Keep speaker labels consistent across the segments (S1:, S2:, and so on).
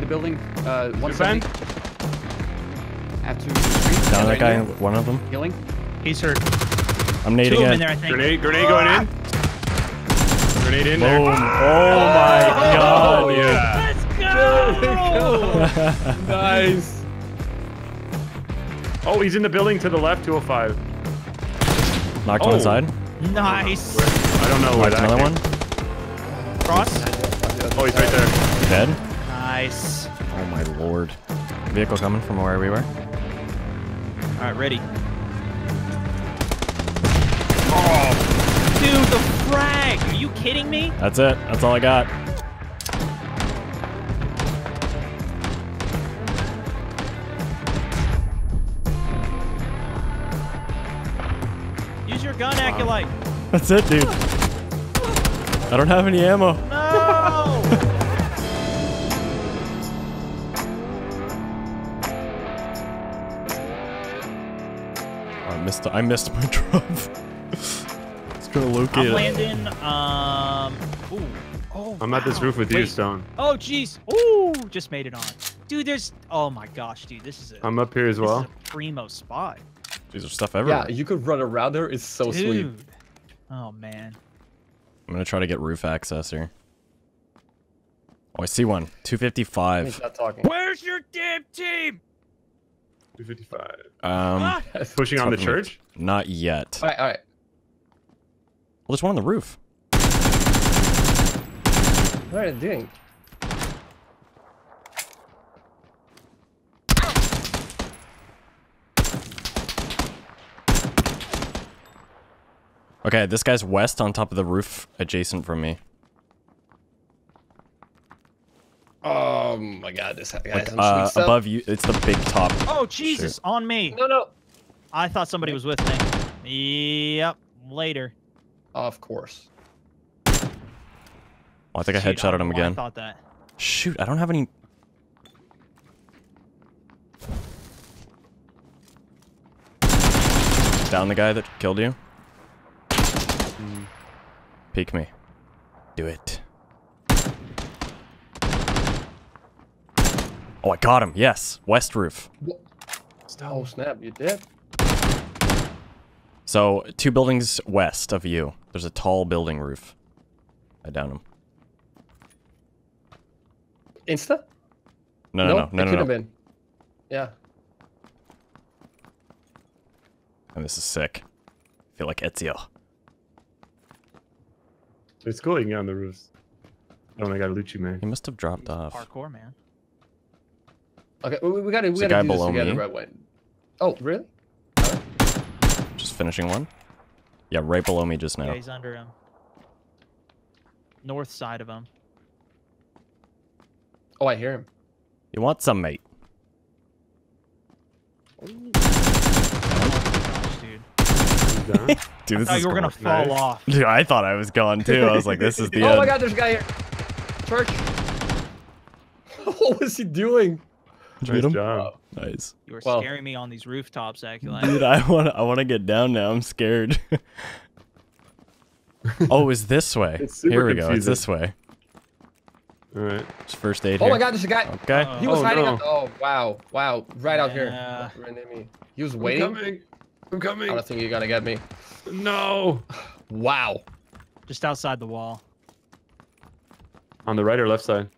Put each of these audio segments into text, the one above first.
S1: In the building, uh, 170. After
S2: Down that guy, one of them.
S1: Healing.
S3: He's hurt.
S2: I'm
S3: Two
S2: nading
S3: of them
S2: it.
S3: in there, I think.
S4: Grenade, grenade going in. Grenade in
S2: Boom.
S4: there.
S2: Oh my god,
S4: Oh, yeah.
S3: Let's go!
S1: Nice.
S4: Oh, he's in the building to the left, 205.
S2: Knocked
S4: Oh.
S2: one side.
S3: nice.
S4: I don't know where
S2: Knocked
S4: that
S2: another
S4: came-
S2: one.
S3: Cross.
S4: Oh, he's right there.
S2: Dead.
S3: Nice.
S2: Oh my lord. Vehicle coming from where we were.
S3: All right, ready. Oh, dude, the frag! Are you kidding me?
S2: That's it. That's all I got.
S3: Use your gun, Aculite.
S2: That's it, dude. I don't have any ammo. Missed. I missed my drop. It's gonna locate
S3: I'm
S2: it.
S3: landing. Um. Ooh. Oh.
S4: I'm at this roof with you, Stone.
S3: Oh, jeez. Ooh, just made it on. Dude, there's. Oh my gosh, dude, this is a.
S4: I'm up here as
S3: this
S4: well.
S3: is a primo spot.
S2: These are stuff everywhere.
S1: Yeah, you could run around there. It's so sweet.
S3: Oh man.
S2: I'm gonna try to get roof access here. Oh, I see one. 255.
S3: Where's your damn team?
S4: 255.
S2: Um,
S3: Ah!
S4: Pushing on the
S2: Tough for me.
S4: church?
S2: not yet.
S1: All right, all right.
S2: Well, there's one on the roof.
S1: What are you doing?
S2: Okay, this guy's west on top of the roof, adjacent from me.
S1: Oh my god, this guy
S2: Like uh,
S1: sweet
S2: above you, it's the big top.
S3: Oh Jesus, on me.
S1: No, no.
S3: I thought somebody was with me. Yep. Later.
S1: Of course.
S2: Oh, I think I
S3: Shoot,
S2: headshotted
S3: don't
S2: him again.
S3: I thought that.
S2: Shoot, I don't have any. Down the guy that killed you. Peek me. Do it. Oh, I got him. Yes, west roof.
S1: Oh snap, you did?
S2: So two buildings west of you. There's a tall building roof. I down him.
S1: Insta?
S2: No, no, no,
S1: it
S2: no,
S1: could
S2: no,
S1: have been. Yeah.
S2: And this is sick. I feel like Ezio.
S4: It's cool you can get on the roofs. Oh, I gotta loot you, man.
S2: He must have dropped off.
S3: Parkour, man.
S1: Okay, we, we gotta we gotta do this together
S2: me.
S1: right way. Oh, really?
S2: Just finishing one. Yeah, right below me just
S3: Yeah,
S2: now.
S3: he's under him. North side of him.
S1: Oh, I hear him.
S2: You want some, mate?
S3: Oh my gosh, dude.
S4: He's down.
S2: Dude,
S3: I
S2: this
S3: thought
S2: is
S3: you were gonna fall
S4: Nice.
S3: off.
S2: Dude, I thought I was gone too. I was like, this is the
S1: oh
S2: end.
S1: my god, there's a guy here. Church. what was he doing?
S2: Did you
S4: nice
S2: hit him?
S4: job.
S2: Nice.
S3: You were
S1: Well-
S3: scaring me on these rooftops, Aculite.
S2: Dude, I want I want to get down now. I'm scared. oh, it's this way.
S4: It's
S2: Here we go. It's this way.
S4: All right.
S2: It's first aid
S1: Oh
S2: here.
S1: my god, there's a guy.
S2: Okay.
S3: Uh,
S1: He was
S4: Oh,
S1: hiding
S4: no.
S1: up. Oh wow, wow, right out here,
S3: Yeah.
S1: right near me. He was waiting.
S4: I'm coming. I'm coming.
S1: I don't think you're gonna get me.
S4: No.
S1: Wow.
S3: Just outside the wall.
S4: On the right or left side?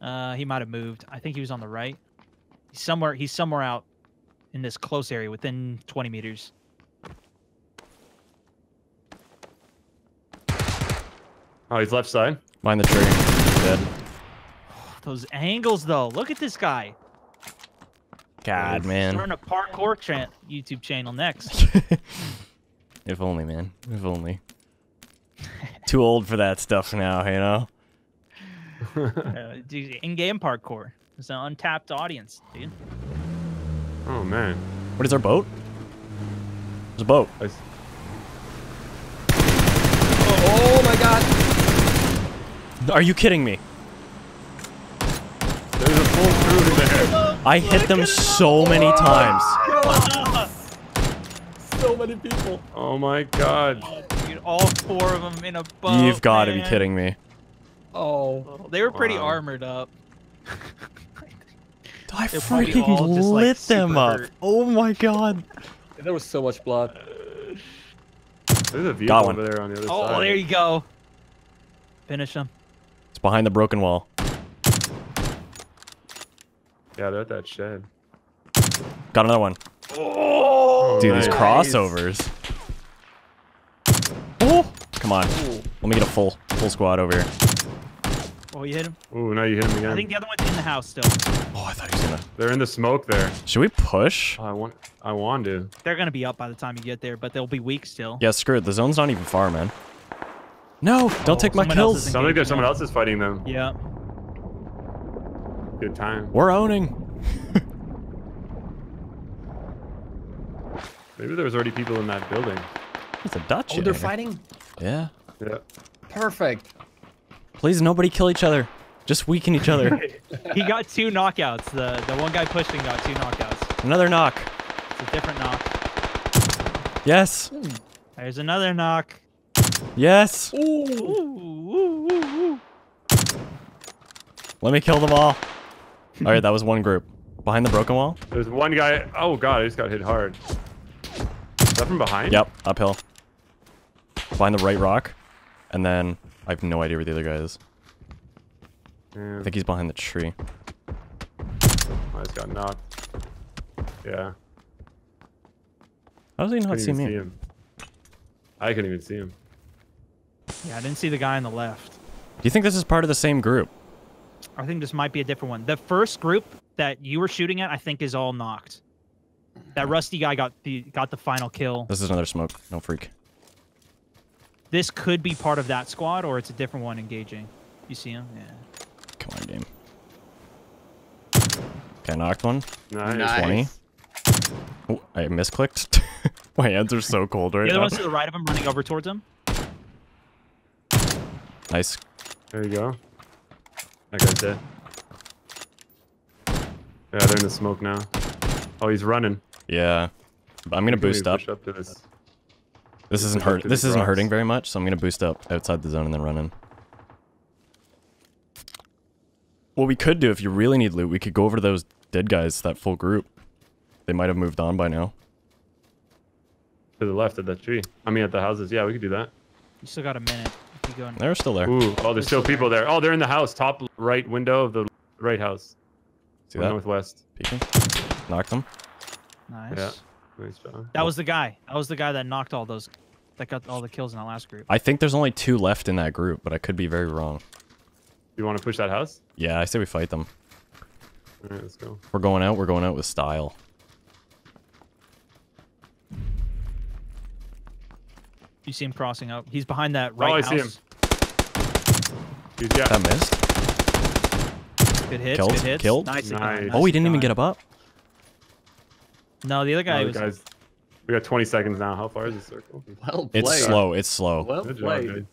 S3: Uh, he might have moved. I think he was on the right. He's somewhere. He's somewhere out in this close area, within 20 meters.
S4: Oh, he's left side.
S2: Behind the tree. Dead.
S3: Those angles, though. Look at this guy.
S2: God, man.
S3: Starting a parkour chant YouTube channel next.
S2: if only, man. If only. Too old for that stuff now, you know?
S3: Uh, in-game parkour. It's an untapped audience, dude.
S4: Oh man.
S2: What is our boat? There's a boat.
S4: I s-
S1: Oh, my god.
S2: Are you kidding me?
S4: There's a full crew there.
S2: I hit them so many times.
S1: So many people.
S4: Oh my god.
S3: Dude, all four of them in a boat.
S2: You've got to be kidding me.
S1: Oh. oh.
S3: They were pretty
S4: Wow.
S3: armored up.
S2: I
S3: They're
S2: freaking
S3: just, like,
S2: lit them up.
S3: hurt.
S2: Oh my god.
S1: There was so much blood.
S4: There's a vehicle
S2: Got one.
S4: over there on the other
S3: Oh,
S4: side.
S3: Oh, there you go. Finish them.
S2: It's behind the broken wall.
S4: Yeah, they're at that shed.
S2: Got another one.
S4: Oh,
S2: Dude, these crossovers. Oh, come on. Let me get a full full squad over here.
S3: Oh, you hit him.
S4: Ooh, now you hit him again.
S3: I think the other one's in the house still.
S2: Oh, I thought he was gonna.
S4: They're in the smoke there.
S2: Should we push?
S4: Oh, I want. I want to.
S3: They're gonna be up by the time you get there, but they'll be weak still.
S2: Yeah, screw it. The zone's not even far, man. No, don't
S3: Oh,
S2: take my kills.
S3: is in-
S4: Sounds like there's someone else is fighting them.
S3: Yeah.
S4: Good time.
S2: We're owning.
S4: Maybe there was already people in that building.
S2: It's a Dutch.
S1: Oh, they're fighting?
S2: Yeah.
S4: Yeah.
S1: Perfect.
S2: Please, nobody kill each other. Just weaken each other.
S3: He got two knockouts. The the one guy pushing got two knockouts.
S2: Another knock.
S3: It's a different knock.
S2: Yes.
S3: There's another knock.
S2: Yes.
S3: Ooh, ooh, ooh, ooh.
S2: Let me kill them all. All right, that was one group. Behind the broken wall?
S4: There's one guy. Oh god, I just got hit hard. Is that from behind?
S2: Yep, uphill. Behind the right rock. And then I have no idea where the other guy is.
S4: Yeah.
S2: I think he's behind the tree.
S4: I just got knocked. Yeah.
S2: How does he not
S4: Couldn't
S2: see
S4: even
S2: me?
S4: see him. I couldn't even see him.
S3: Yeah, I didn't see the guy on the left.
S2: Do you think this is part of the same group?
S3: I think this might be a different one. The first group that you were shooting at, I think, is all knocked. That rusty guy got the got the final kill.
S2: This is another smoke. No freak.
S3: This could be part of that squad, or it's a different one engaging. You see him? Yeah.
S2: Come on, game. Okay, knocked one.
S4: Nice.
S1: Nice.
S2: 20. Oh, I misclicked. My hands are so cold right
S3: The other
S2: now.
S3: one's to the right of him, running over towards him.
S2: Nice.
S4: There you go. That guy's dead. Yeah, they're in the smoke now. Oh, he's running.
S2: Yeah. I'm gonna boost up.
S4: up to this.
S2: This isn't
S4: push
S2: hurt. This isn't hurting very much, so I'm gonna boost up outside the zone and then run in. What we could do if you really need loot, we could go over to those dead guys, that full group. They might have moved on by now.
S4: To the left of that tree. I mean, at the houses. Yeah, we could do that.
S3: You still got a minute. If you go in.
S2: They're still there.
S4: Ooh, oh, there's still
S3: still
S4: people there. Oh, they're in the house. Top right window of the right house.
S2: See
S4: on
S2: that?
S4: Northwest.
S2: Peeking. Knocked them.
S3: Nice.
S4: Yeah. Nice job.
S3: That was the guy. That was the guy that knocked all those. That got all the kills in that last group.
S2: I think there's only two left in that group, but I could be very wrong.
S4: You want to push that house?
S2: Yeah, I say we fight them.
S4: All right, let's go.
S2: We're going out, we're going out with style.
S3: You see him crossing up. He's behind that right
S4: Oh, I
S3: house.
S4: see him. Dude, yeah.
S2: That missed.
S3: Good hits.
S2: Killed,
S3: Good hits.
S2: killed.
S3: Nice.
S4: Nice.
S2: Oh, he didn't even get up up.
S3: No, the other guy
S4: Oh,
S3: was.
S4: guys. We got 20 seconds now. How far is the circle?
S1: Well played.
S2: It's slow. It's slow.
S1: Well
S4: Good
S1: played.
S4: guys.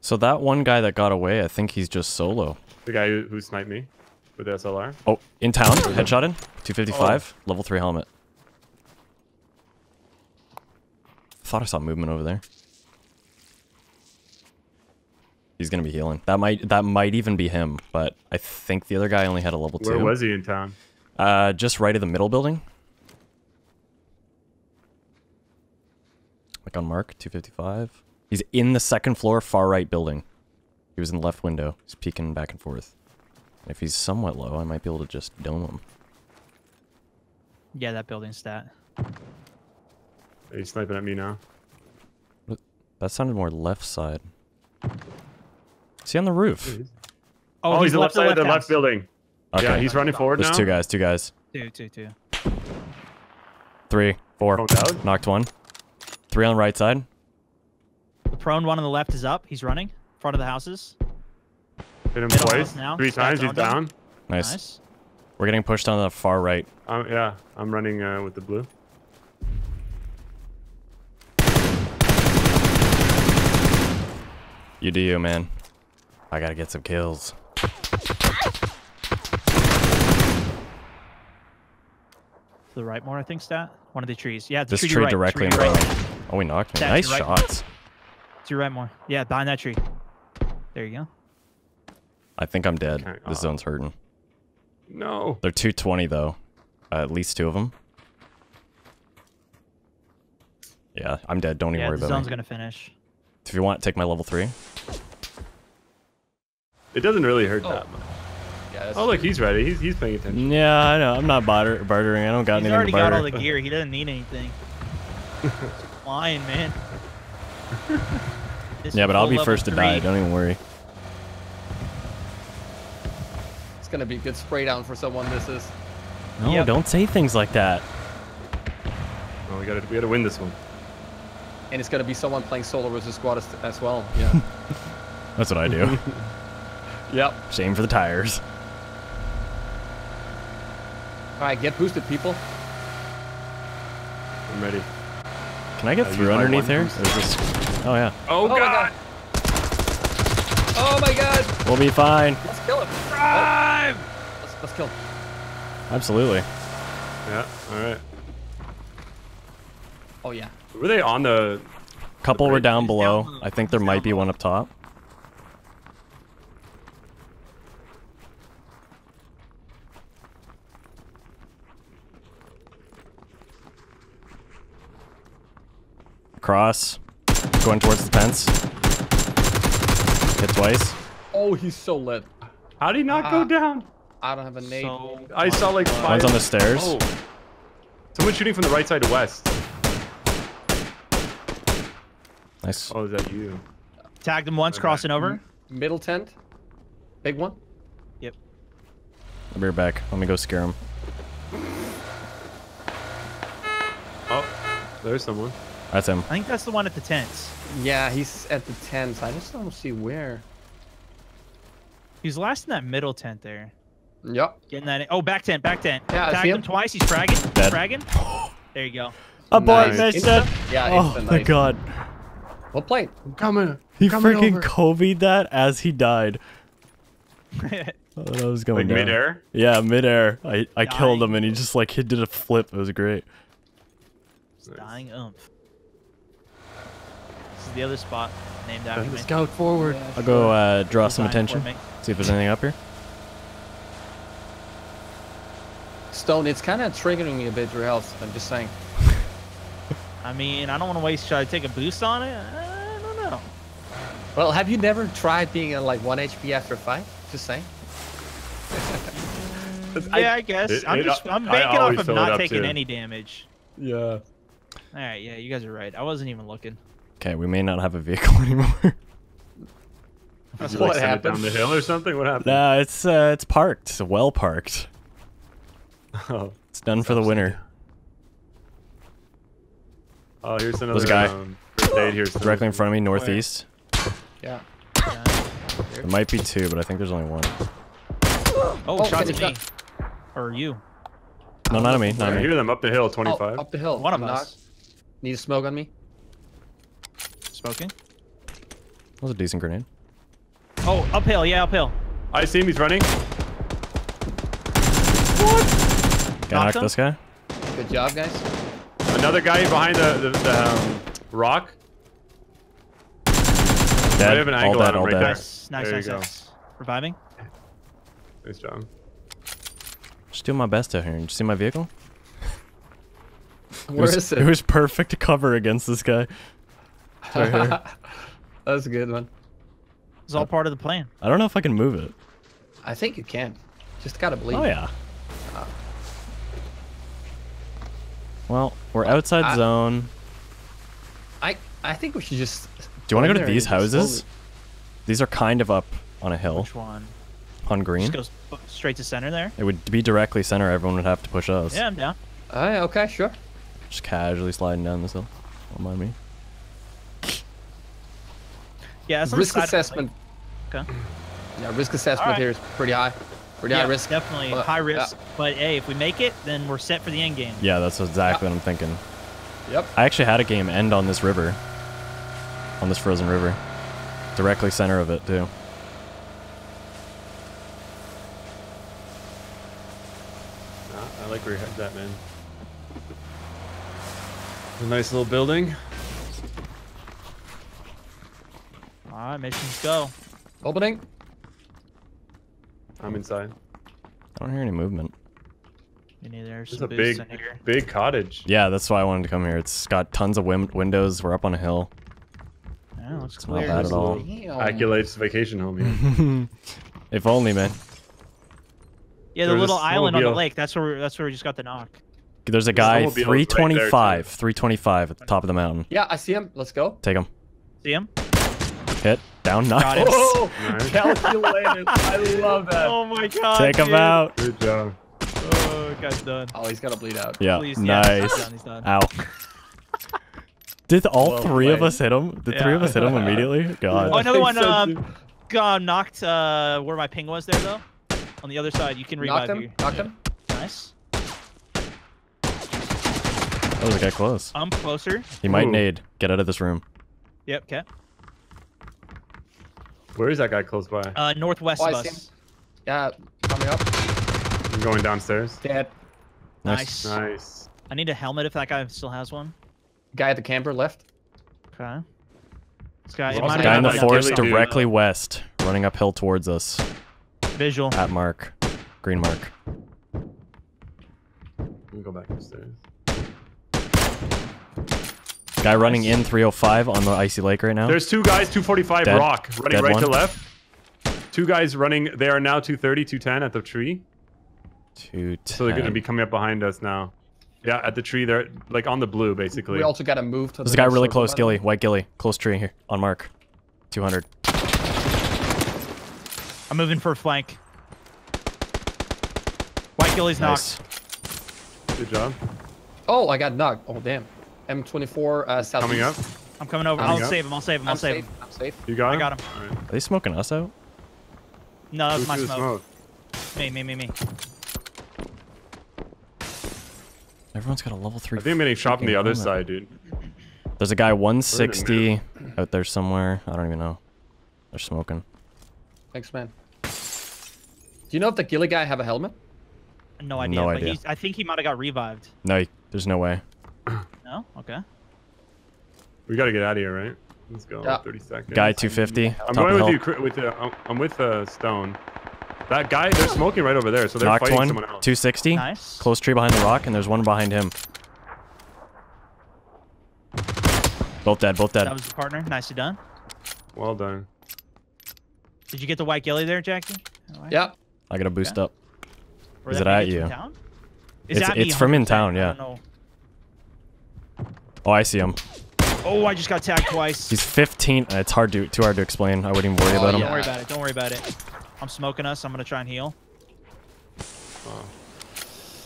S2: So that one guy that got away, I think he's just solo.
S4: The guy who, who sniped me with the SLR.
S2: Oh, in town, headshot in, 255, level 3 helmet. Thought I saw movement over there. He's gonna be healing. That might that might even be him, but I think the other guy only had a level
S4: Where
S2: two.
S4: was he in town?
S2: Uh, just right of the middle building. Like on mark, 255. He's in the second floor, far right building. He was in the left window. He's peeking back and forth. If he's somewhat low, I might be able to just dome him.
S3: Yeah, that building stat.
S4: He's sniping at me now.
S2: That sounded more left side. See on the roof?
S4: Oh, oh he's, the left side of the left building.
S2: Okay.
S4: Yeah, he's running forward
S2: There's
S4: now.
S2: two guys, two guys.
S3: Two, two, two.
S2: Three, four.
S4: Oh.
S2: Knocked one. Three on the right side.
S3: The prone one on the left is up. He's running. Front of the houses.
S4: Hit him
S3: Middle
S4: twice.
S3: now.
S4: Three times. He's down.
S2: Nice.
S3: Nice.
S2: We're getting pushed on the far right.
S4: Um, yeah, I'm running uh, with the blue.
S2: You do you, man. I gotta get some kills.
S3: To the right more, I think, stat. One of the trees. Yeah, the
S2: This
S3: tree,
S2: tree
S3: right,
S2: directly in
S3: tree to your
S2: front
S3: right.
S2: Of me. Oh, he knocked me.
S3: Stats,
S2: Nice
S3: right.
S2: shots.
S3: To your right more. Yeah, behind that tree. There you go.
S2: I think I'm dead.
S4: Okay,
S2: This
S4: uh,
S2: zone's hurting.
S4: No.
S2: They're 220 though. Uh, at least two of them. Yeah, I'm dead. Don't even
S3: Yeah,
S2: worry
S3: the
S2: about
S3: zone's
S2: me.
S3: gonna finish.
S2: If you want, to take my level three.
S4: It doesn't really hurt
S5: Oh.
S4: that much.
S5: Yeah, that's
S4: Oh, look, he's ready. He's, he's paying attention.
S2: Yeah, I know. I'm not barter- bartering. I don't got
S3: He's
S2: anything
S3: already got all the gear. He doesn't need anything. Flying, man.
S2: Yeah, but I'll be
S3: level
S2: first to die. Don't even worry.
S5: It's gonna be a good spray down for someone. This is.
S2: No,
S3: Yep.
S2: don't say things like that.
S4: Oh, we gotta we gotta win this one.
S5: And it's gonna be someone playing solo versus squad as, as well. Yeah.
S2: That's what I do.
S5: yep.
S2: Shame for the tires.
S5: All right, get boosted, people.
S4: I'm ready.
S2: Can I get uh,
S4: I'll
S2: through underneath here? Or is this... Oh yeah,
S4: Oh, oh
S5: my
S4: god!
S5: Oh my god!
S2: we'll be fine.
S5: Let's kill him. Drive! Let's, let's kill him.
S2: Absolutely.
S4: Yeah, alright.
S5: Oh yeah.
S4: Were they on the...
S2: Couple were down below.
S3: down-
S2: I think there might be
S3: low.
S2: one up top. Cross. Going towards the fence. Hit twice.
S5: Oh, he's so lit.
S4: How did he not
S5: Ah.
S4: go down?
S5: I don't have a nade.
S3: So
S4: I saw like five...
S2: One's on the stairs.
S4: Oh. Someone shooting from the right side to west.
S2: Nice.
S4: Oh, is that you?
S3: tagged him once,
S4: Okay.
S3: crossing over.
S5: Middle tent. Big one. Yep.
S2: I'll be right back. Let me go scare him.
S4: Oh, there's someone.
S2: That's him.
S3: I think that's the one at the tents.
S5: Yeah, he's at the tent. I just don't see where.
S3: He was last in that middle tent there.
S5: Yep.
S3: Getting that. In. Oh, back tent, back tent.
S5: Yeah, I see
S3: him
S5: him.
S3: twice. He's fragging.
S2: Dead.
S3: Fragging. There you go.
S2: A boy
S4: Nice.
S2: missed
S5: Insta?
S2: it.
S5: Yeah,
S2: Oh
S5: insta,
S2: my
S5: nice.
S2: god.
S5: Well played.
S4: I'm coming.
S2: He
S4: Coming
S2: freaking
S4: over.
S2: Kobe'd that as he died. Oh, that was going
S4: Like
S2: down.
S4: midair?
S2: Yeah, midair. I, I killed him and he just like he did a flip. It was great.
S3: Dying oomph. This is the other spot named after me.
S4: Scout forward.
S2: I'll go uh, draw some attention. See if there's anything up here.
S5: Stone, it's kind of triggering me a bit, your health. I'm just saying.
S3: I mean, I don't want to waste. Should I take a boost on it? I don't know.
S5: Well, have you never tried being at like 1 HP after a fight? Just saying.
S3: Yeah, I, guess.
S4: It-
S3: I'm
S4: it-
S3: just. I'm banking off of not taking
S4: too.
S3: any damage.
S5: Yeah.
S3: All right. Yeah, you guys are right. I wasn't even looking.
S2: Okay, we may not have a vehicle anymore.
S5: That's what
S4: like,
S5: happened.
S4: down the hill or something? What happened?
S2: nah, it's uh, it's parked. It's well parked.
S4: Oh.
S2: It's done for the winter.
S4: Oh, here's another
S2: There's a guy.
S4: Um, first aid here.
S2: Directly in front of me, northeast.
S5: Yeah.
S3: Yeah.
S2: There might be two, but I think there's only one.
S3: Oh,
S5: Oh,
S3: shots at
S5: finish
S3: me. Or you.
S2: No, not at me.
S4: I
S2: Not at me.
S4: hear them up the hill,
S5: Oh,
S4: 25.
S5: up the hill.
S3: One of
S5: I'm
S3: us.
S5: knocked. Need a smoke on me?
S3: Smoking.
S2: That was a decent grenade.
S3: Oh, uphill. Yeah, uphill.
S4: I see him. He's running.
S2: Can I knock
S3: him?
S2: this guy?
S5: Good job, guys.
S4: Another guy behind the, the, the um, rock.
S2: Dead.
S4: have an
S2: all
S4: angle
S2: dead.
S4: on him
S2: All
S4: right
S2: dead.
S4: there.
S3: Nice, nice,
S4: There you
S3: nice,
S4: go.
S3: nice. Reviving.
S4: Nice job.
S2: Just doing my best out here. You see my vehicle?
S5: Where
S2: was,
S5: is
S2: It
S5: it?
S2: was perfect cover against this guy. It's right here.
S5: That's a good one.
S3: It's all part of the plan.
S2: I don't know if I can move it.
S5: I think you can. Just gotta believe.
S2: Oh yeah. Uh, well, we're outside
S5: I-
S2: zone.
S5: I I think we should just.
S2: Do you want to go to these houses?
S5: slowly-
S2: These are kind of up on a hill
S3: Which one?
S2: on green.
S3: Just goes straight to center there.
S2: It would be directly center. Everyone would have to push us.
S3: Yeah, I'm down.
S5: Oh, yeah, okay, sure.
S2: Just casually sliding down this hill. Don't mind me.
S3: Yeah, that's
S5: risk
S3: side of the
S5: assessment.
S3: lake. Okay.
S5: Yeah, risk assessment
S3: Alright.
S5: here is pretty high. Pretty
S3: Yeah,
S5: high risk.
S3: definitely
S5: But-
S3: high
S5: yeah.
S3: risk. But hey, if we make it, then we're set for the end game.
S2: Yeah, that's exactly what I'm thinking.
S5: Yep.
S2: I actually had a game end on this river. On this frozen river. Directly center of it, too.
S4: Ah, I like where your head's at, man. A nice little building.
S3: All right, missions go.
S5: Opening.
S4: I'm inside.
S2: I don't hear any movement.
S3: Me neither. There's
S4: It's a big,
S3: here.
S4: big cottage.
S2: Yeah, that's why I wanted to come here. It's got tons of win windows. We're up on a hill.
S3: Yeah, looks
S2: It's not
S3: clear.
S2: bad at all.
S5: Damn.
S4: Aculite's vacation home here.
S2: if only, man.
S3: Yeah, the
S4: There's
S3: little island on the lake. That's where we, that's where we just got the knock.
S2: There's a guy,
S4: snowmobile's right there,
S2: 325, 325 at the top of the mountain.
S5: Yeah, I see him. Let's go.
S2: Take him.
S3: See him?
S2: Hit. Down.
S3: Got
S2: Nice.
S5: Oh,
S4: Nice.
S5: calculated. I love that.
S3: Oh my god.
S2: Take him out.
S4: Good job.
S3: Oh, guy's done.
S5: Oh, he's gonna bleed out.
S2: Yeah.
S3: Please, yeah,
S2: nice.
S3: he's done, he's done.
S2: Ow. Did all
S5: Well
S2: three of us hit him? Did three of us hit him immediately? God.
S3: Oh, another one.
S5: so,
S3: Um,
S5: too.
S3: got knocked. Uh, where my ping was there though. On the other side, you can revive
S5: Knocked him.
S3: here.
S5: Knocked him.
S3: Nice.
S2: Oh, was a guy close.
S3: I'm closer.
S2: He might
S4: Ooh.
S2: nade. Get out of this room.
S3: Yep. Okay.
S4: Where is that guy close by?
S3: Uh, northwest
S5: Oh,
S3: of us.
S5: Yeah, coming up.
S4: I'm going downstairs.
S5: Dead.
S3: Nice.
S4: Nice.
S3: I need a helmet if that guy still has one.
S5: Guy at the camper left.
S3: Okay. This guy.
S4: There's
S3: It might
S2: Guy in the
S3: been
S4: like
S3: a
S2: forest
S4: ghillie dude.
S2: directly west, running uphill towards us.
S3: Visual.
S2: At mark. Green mark.
S4: Let me go back upstairs.
S2: Guy running in 305 on the icy lake right now.
S4: There's two guys, 245
S2: Dead.
S4: rock, running
S2: Dead
S4: right
S2: one.
S4: to left. Two guys running. They are now 230, 210 at the tree.
S2: Two
S4: So they're going to be coming up behind us now. Yeah, at the tree. They're like on the blue, basically.
S5: We also gotta move to
S2: There's
S5: the
S2: a guy really close,
S5: by ghillie.
S2: White ghillie. Close tree here. On mark. 200.
S3: I'm moving for a flank. White ghillie's
S2: Nice.
S3: knocked.
S4: Good job.
S5: Oh, I got knocked. Oh, damn. M24 uh, south.
S4: Coming up.
S3: I'm coming over.
S4: Coming
S3: I'll
S4: up.
S3: save him. I'll save him. I'll
S5: I'm
S3: save
S5: safe.
S3: him.
S5: I'm safe.
S4: You got
S3: I
S4: him?
S3: got him.
S4: All right.
S2: Are they smoking us out?
S3: No, that was my
S4: smoke. the
S3: smoke. Me, me, me, me.
S2: Everyone's got a level
S4: I
S2: 3.
S4: think I'm getting shot from the other side, dude.
S2: There's a guy 160 out there somewhere. I don't even know. They're smoking.
S5: Thanks, man. Do you know if the ghillie guy have a helmet?
S3: No idea.
S2: No
S3: but
S2: idea.
S3: He's, I think he might have got revived.
S2: No, y- there's no way.
S3: No? Okay.
S4: We got to get out of here, right? Let's go.
S5: Yeah.
S4: 30 seconds.
S2: Guy 250.
S4: I'm going with
S2: hill.
S4: you. With uh, I'm- I'm with uh, Stone. That guy, they're smoking right over there, so they're
S2: Knocked
S4: fighting
S2: one.
S4: someone else.
S2: 260.
S3: Nice.
S2: Close tree behind the rock, and there's one behind him. Both dead. Both dead.
S3: That was the partner. Nicely done.
S4: Well done.
S3: Did you get the white ghillie there, Jacky? Alright.
S5: Yeah.
S2: I gotta boost
S3: Okay.
S2: up.
S3: Or
S2: Is it at you?
S3: Town? Is
S2: It's- it's from in
S3: 100%.
S2: town,
S3: I
S2: yeah.
S3: Don't know.
S2: Oh, I see him.
S3: Oh, I just got tagged twice.
S2: He's 15. uh, It's hard to too hard to explain. I wouldn't even worry
S5: Oh,
S2: about him.
S3: Don't worry about it. Don't worry about it. I'm smoking us. I'm gonna try and heal.
S4: Oh.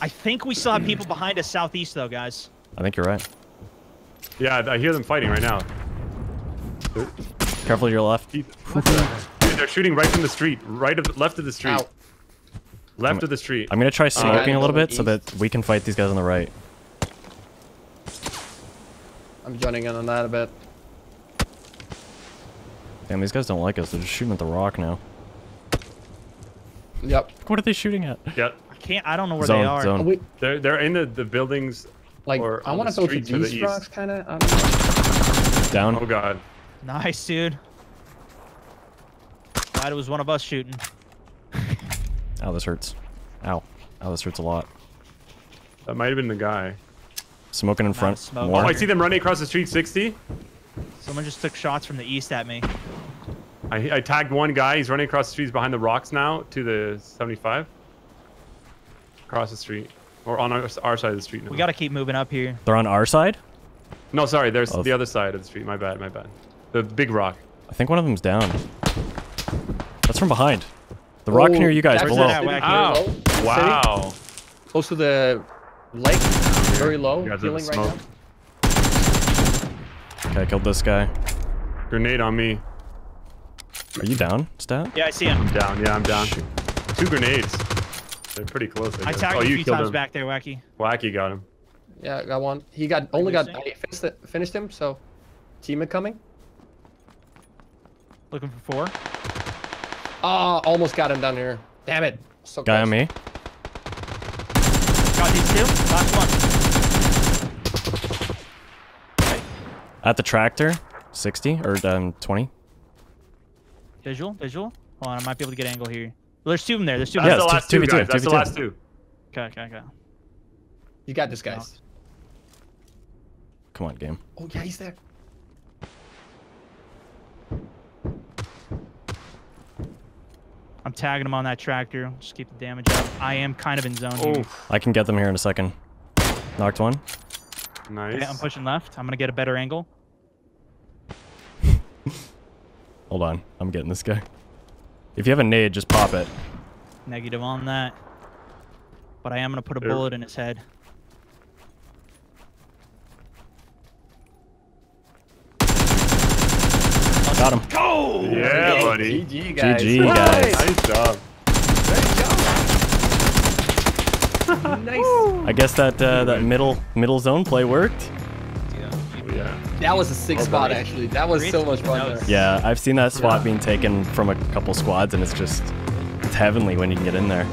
S3: I think we still have people behind us southeast though, guys.
S2: I think you're right.
S4: Yeah, I hear them fighting right now.
S2: Careful to your left.
S4: Dude, they're shooting right from the street, right of left of the street,
S5: Ow.
S4: left of the street.
S2: I'm gonna try smoking a little bit so that we can fight these guys on the right.
S5: I'm joining in on that a bit.
S2: Damn, these guys don't like us. They're just shooting at the rock now.
S5: Yep.
S2: What are they shooting at?
S4: Yep.
S3: I can't. I don't know where
S2: Zone,
S3: they are.
S2: zone.
S5: We,
S4: they're they're in the, the buildings.
S5: like,
S4: Or
S5: I want to go to
S4: street to the
S5: these
S4: east.
S5: rocks, kind of.
S2: Um, Down.
S4: Oh god,
S3: Nice, dude. Glad it was one of us shooting.
S2: Ow, this hurts. Ow. Ow, this hurts a lot.
S4: that might have been the guy.
S2: Smoking in front.
S3: smoke.
S4: Oh, I see them running across the street. 60.
S3: Someone just took shots from the east at me.
S4: I, I tagged one guy. He's running across the street. He's behind the rocks now to the 75. Across the street, or on our, our side of the street. Now.
S3: We gotta keep moving up here.
S2: They're on our side?
S4: No, sorry. There's
S2: Oh.
S4: the other side of the street. My bad. My bad. The big rock.
S2: I think one of them's down. That's from behind. The rock
S5: Oh,
S2: near you guys
S5: that's
S2: below.
S3: that oh.
S5: city,
S3: wacky.
S5: very
S4: Ow.
S5: low. City,
S4: Wow.
S5: Close to the lake. Very low.
S4: You
S5: Healing right now.
S2: Okay, I killed this guy.
S4: Grenade on me.
S2: Are you down, Stat?
S3: Yeah, I see him.
S4: I'm down. Yeah, I'm down. Two grenades. They're pretty close. I,
S3: I
S4: guess.
S3: tagged
S4: oh,
S3: him a
S4: you
S3: few
S4: killed
S3: times
S4: him.
S3: back there, Wacky.
S4: Wacky got him.
S5: Yeah, got one. He got only got I finished, it, finished him. So, teammate coming.
S3: Looking for four.
S5: Ah, almost got him down here. Damn it. So
S2: Guy
S5: close.
S2: on me.
S3: Got two. Last one.
S2: At the tractor. 60 or um 20.
S3: Visual, visual. Hold on, I might be able to get angle here. there's two of them there. There's two. Of
S4: That's
S2: Yeah,
S4: the last
S2: two-
S4: two,
S2: 2v2,
S4: guys. That's the
S2: 2v2.
S4: last two.
S3: there. Okay, okay, okay.
S5: You got this, guys.
S2: Come on, game.
S5: Oh yeah, he's there.
S3: I'm tagging him on that tractor. Just keep the damage up. I am kind of in zone here.
S4: Oh,
S2: I can get them here in a second. Knocked one.
S4: nice.
S3: Okay, I'm pushing left. I'm gonna get a better angle.
S2: Hold on. I'm getting this guy. If you have a nade, just pop it.
S3: Negative on that. But I am gonna put a
S4: There-
S3: bullet in his head.
S2: Got him.
S4: Yeah, buddy.
S5: GG, guys.
S2: GG, guys.
S4: Nice job.
S5: Nice.
S2: I guess that uh, that middle middle zone play worked.
S4: Yeah.
S5: That was a sick spot, actually. That was so much fun. There.
S2: Yeah, I've seen that spot
S4: Yeah.
S2: being taken from a couple squads, and it's just it's heavenly when you can get in there.